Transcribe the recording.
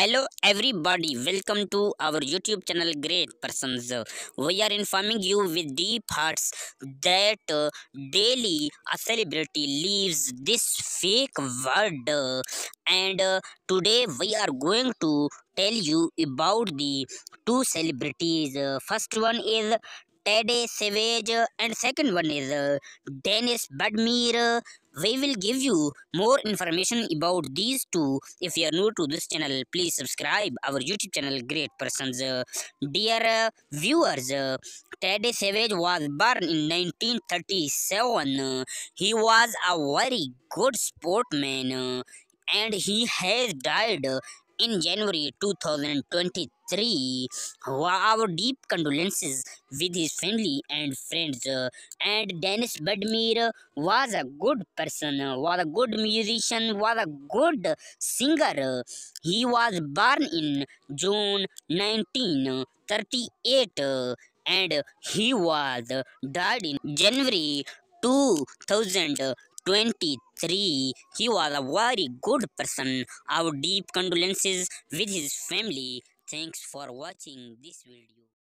Hello everybody, welcome to our YouTube channel Great Persons. We are informing you with deep hearts that uh, daily a celebrity leaves this fake world and uh, today we are going to tell you about the two celebrities. First one is Teddy Savage and second one is uh, Dennis Budimir. We will give you more information about these two. If you are new to this channel, please subscribe our YouTube channel Great Persons. Dear uh, viewers, uh, Teddy Savage was born in 1937. Uh, he was a very good sportsman uh, and he has died in January 2023. Our deep condolences with his family and friends. uh, and Dennis Budimir was a good person, uh, was a good musician, was a good singer. He was born in June 1938 uh, and he was died in January 2023. He was a very good person. Our deep condolences with his family. Thanks for watching this video.